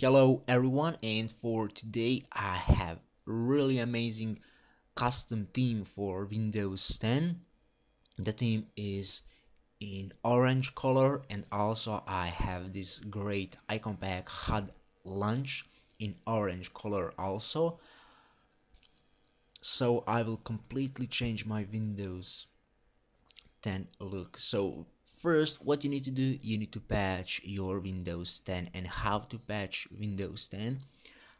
Hello everyone and for today I have really amazing custom theme for Windows 10. The theme is in orange color and also I have this great icon pack HUD Launch in orange color also. So I will completely change my Windows 10 look. So First, what you need to do, you need to patch your Windows 10 and how to patch Windows 10.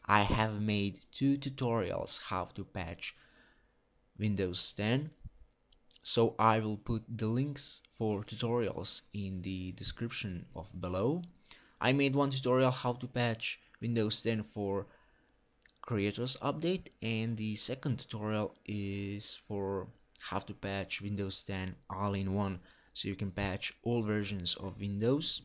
I have made two tutorials how to patch Windows 10. So I will put the links for tutorials in the description of below. I made one tutorial how to patch Windows 10 for creators update and the second tutorial is for how to patch Windows 10 all in one so you can patch all versions of Windows.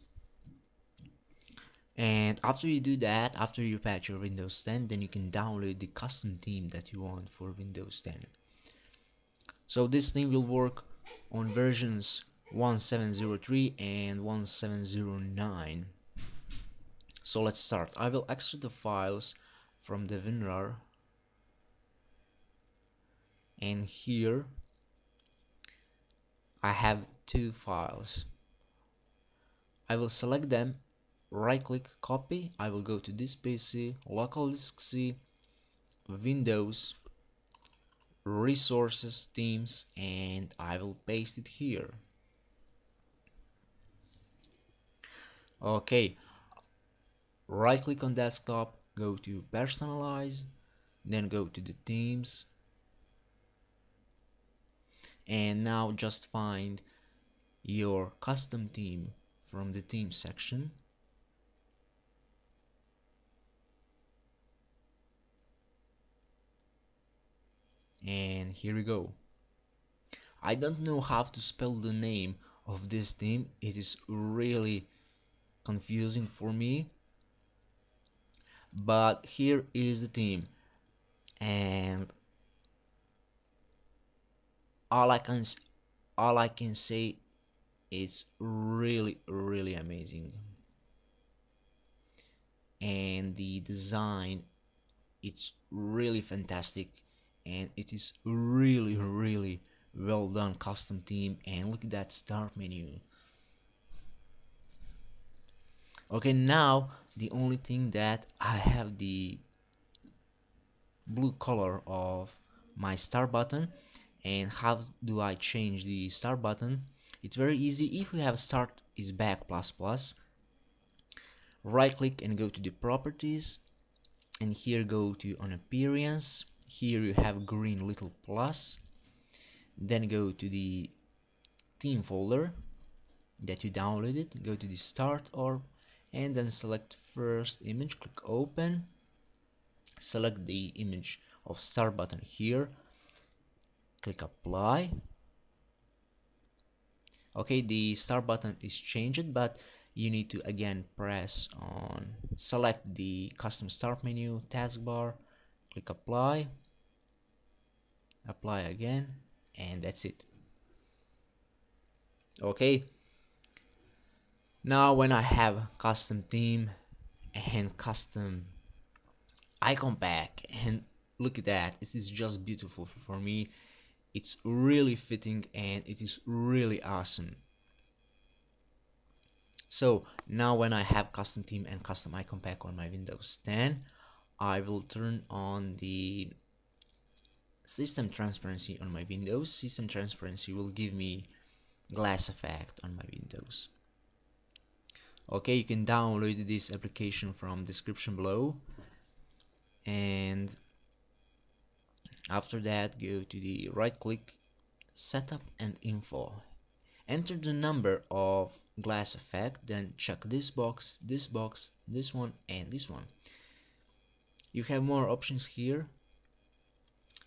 And after you do that after you patch your Windows 10 then you can download the custom theme that you want for Windows 10 so this theme will work on versions 1703 and 1709 so let's start. I will extract the files from the WinRAR. And here I have two files. I will select them, right click copy, I will go to this PC, local disk C, Windows, resources, themes, and I will paste it here. Okay, right click on desktop, go to personalize, then go to the themes, and now just find your custom theme from the theme section. And here we go. I don't know how to spell the name of this theme it is really confusing for me. But here is the theme and all I can all I can say is really really amazing. And the design it's really fantastic. And it is really really well done custom theme and look at that start menu. Okay now the only thing that I have the blue color of my start button. And how do I change the start button it's very easy. If we have start is back plus plus right click and go to the properties. And here go to on appearance. Here you have green little plus. Then go to the theme folder that you downloaded. Go to the start orb and then select first image. Click open. Select the image of start button here. Click apply okay the start button is changed but you need to again press on select the custom start menu taskbar click apply apply again and that's it. Okay. Now when I have custom theme and custom icon pack and look at that this is just beautiful for me it's really fitting and it is really awesome. So now when I have custom theme and custom icon pack on my Windows 10 I will turn on the system transparency on my Windows. System transparency will give me glass effect on my Windows. Okay you can download this application from description below. And after that, go to the right click, setup and info. Enter the number of glass effect, then check this box, this box, this one and this one. You have more options here.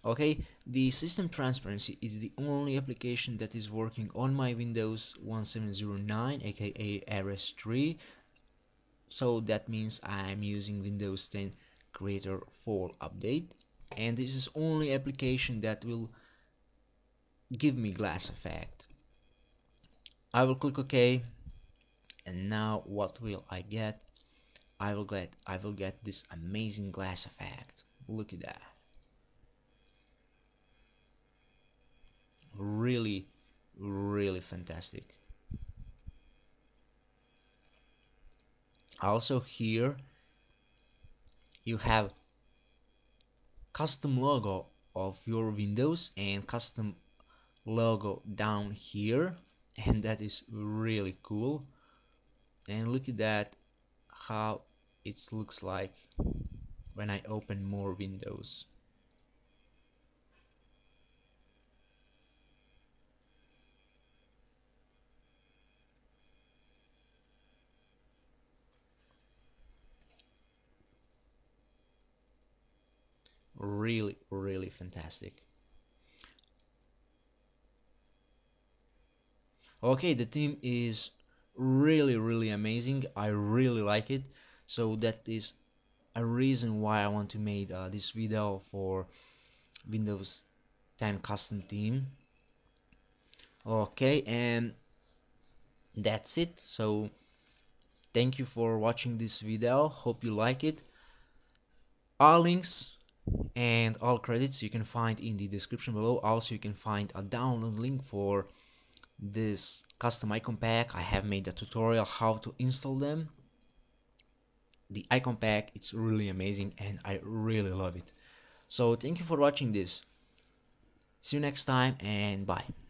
Okay, the system transparency is the only application that is working on my Windows 1709 aka RS3 so that means I'm using Windows 10 Creator Fall update and this is only application that will give me glass effect. I will click OK. And now what will I get? I will get I will get this amazing glass effect. Look at that. Really really fantastic. Also here you have custom logo of your windows and custom logo down here. And that is really cool. And look at that how it looks like when I open more windows really really fantastic. Okay the theme is really really amazing. I really like it. So that is a reason why I want to make uh, this video for Windows 10 custom theme okay and that's it. So thank you for watching this video. Hope you like it. All links and all credits you can find in the description below. Also you can find a download link for this custom icon pack. I have made a tutorial how to install them. The icon pack it's really amazing and I really love it. So thank you for watching this. See you next time and bye